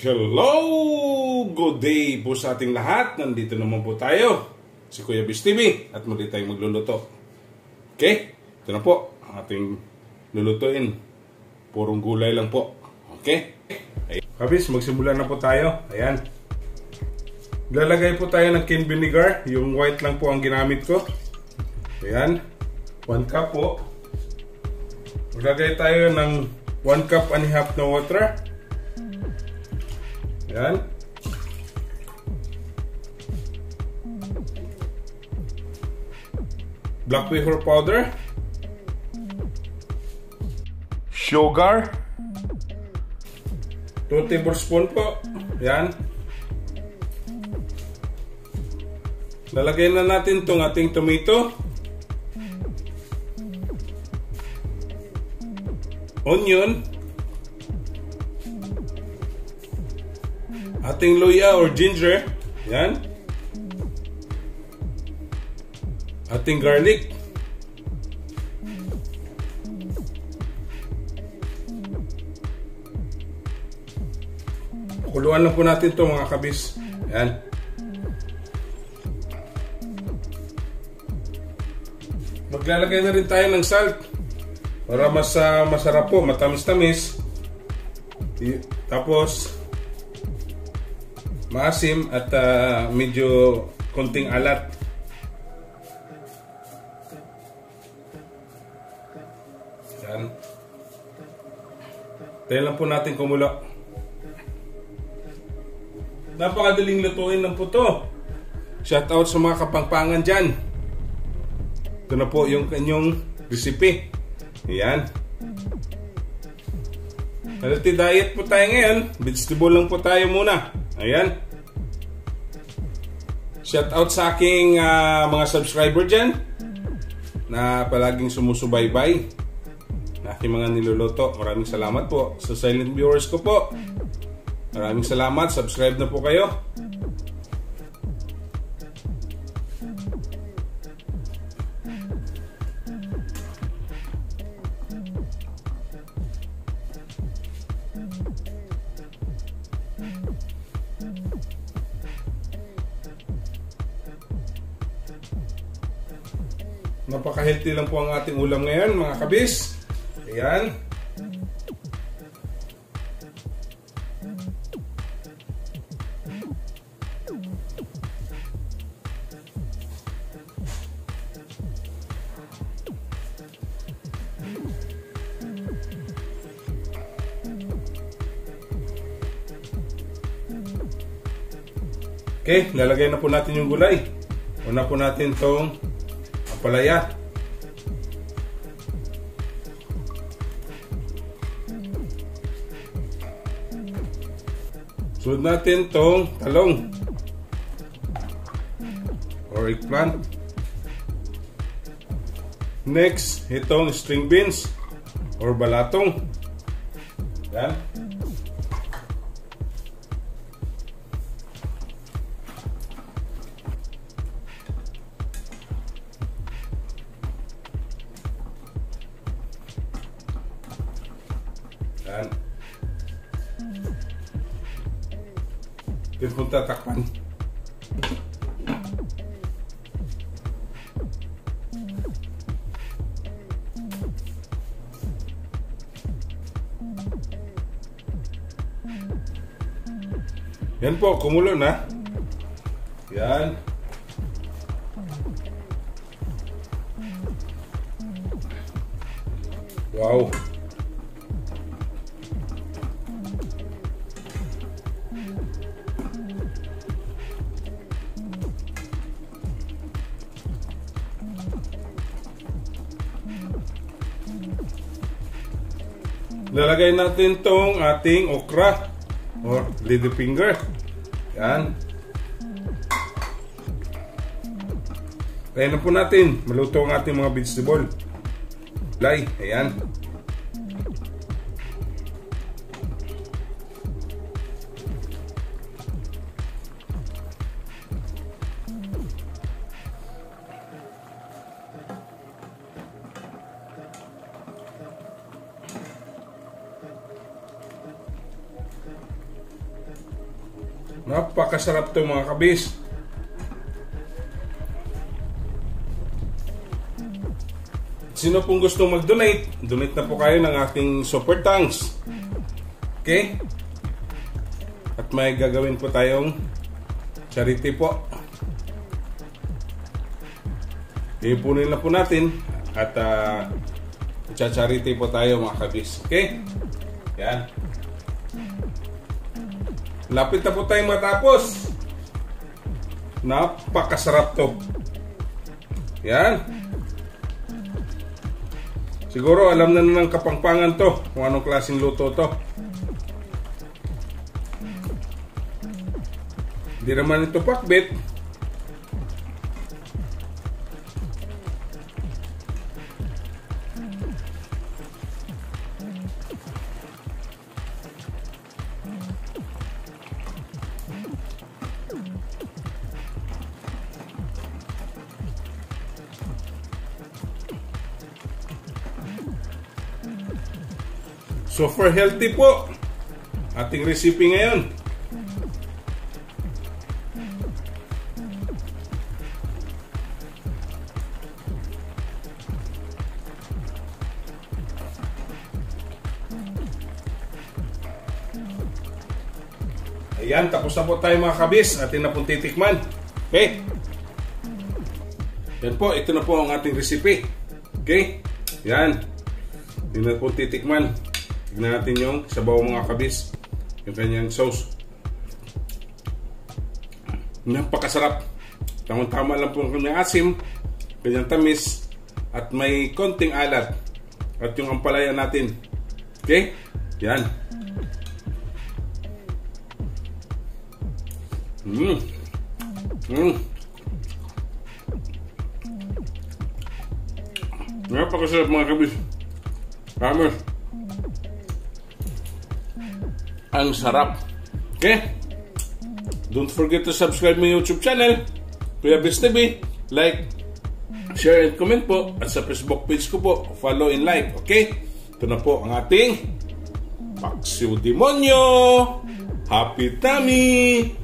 Hello! Good day po sa ating lahat. Nandito naman po tayo. Si Kuya Bis TV at muli tayong magluluto. Okay? Ito na po ang ating lulutuin. Purong gulay lang po. Okay? Ay- Kabis, magsimula na po tayo. Ayan. Lalagay po tayo ng cane vinegar. Yung white lang po ang ginamit ko. Ayan. 1 cup po. Maglagay tayo ng 1 cup and a half na water. Yan. Black pepper powder. Sugar. 2 tablespoon po. Yan. Lalagay na natin tong ating tomato. Onion. Ating luya or ginger. Yan. Ating garlic. Kuluan lang po natin to mga kabis. Yan. Maglalagay na rin tayo ng salt para mas uh, masarap po, matamis-tamis. Tapos maasim at uh, medyo konting alat. Yan. Tayo lang po natin kumulo. Napakadaling lutuin ng puto. Shout out sa mga kapangpangan dyan. Ito na po yung kanyang recipe. Yan. Healthy diet po tayo ngayon. Vegetable lang po tayo muna. Ayan. Shout out sa aking uh, mga subscriber dyan na palaging sumusubaybay na aking mga niluluto. Maraming salamat po sa silent viewers ko po. Maraming salamat. Subscribe na po kayo. Napaka-healthy lang po ang ating ulam ngayon, mga kabis. Ayan. Okay, lalagay na po natin yung gulay. Una po natin tong palaya. Sunod natin tong talong or eggplant. Next, itong string beans or balatong. Yan. Yan. Yun pong tatakpan. Yan po, kumulo na. Yan. Wow. Lalagay natin tong ating okra or lady finger. Yan. Kaya na po natin maluto ang ating mga vegetable. Lay, ayan. Napakasarap to mga kabis. Sino pong gusto mag-donate, donate na po kayo ng ating super thanks. Okay? At may gagawin po tayong charity po. Ipunin na po natin at uh, charity po tayo mga kabis. Okay? Yan. Lapit na po tayong matapos. Napakasarap to. Yan. Siguro alam na ng kapangpangan to kung anong klaseng luto to. Hindi naman ito pakbit. Super healthy po ating recipe ngayon. Ayan, tapos na po tayo mga kabis. Atin na pong titikman. Okay? Yan po, ito na po ang ating recipe. Okay? Yan. Hindi na po titikman. Tignan natin yung sabaw mga kabis. Yung kanyang sauce. Napakasarap. Tamang-tama lang po ang kanyang asim. Kanyang tamis. At may konting alat. At yung ampalaya natin. Okay? Yan. Mmm. Mmm. Napakasarap mga kabis. Promise. Ang sarap. Okay? Don't forget to subscribe my YouTube channel. Kuya TV. Like, share, and comment po. At sa Facebook page ko po, follow and like. Okay? Ito na po ang ating Paksiw Demonyo. Happy Tummy!